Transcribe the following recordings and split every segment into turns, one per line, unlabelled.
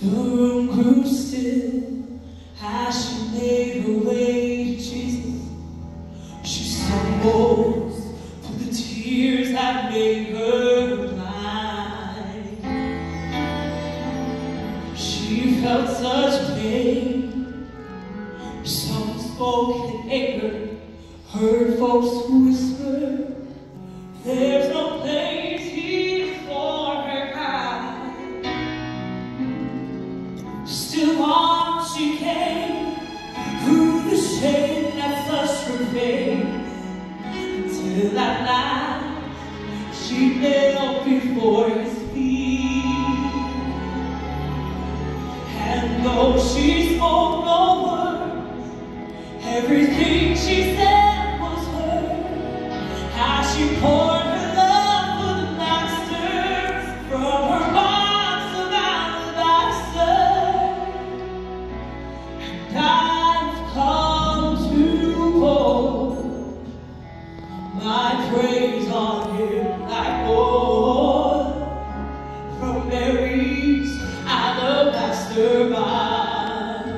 The room grew still as she made her way to Jesus. She stumbled through the tears that made her blind. She felt such pain. Some spoke had anger, heard folks who was. I've come to pour my praise on Him like oil from Mary's alabaster vine.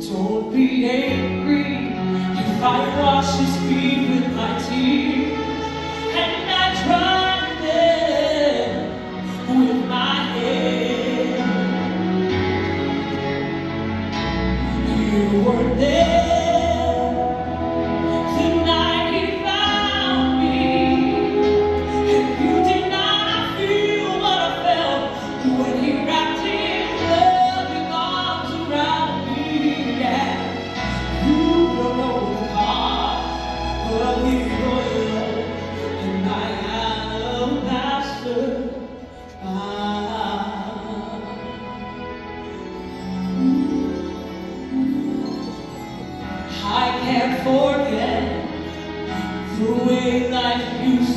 Don't be angry if I wash His feet. doing like you